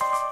you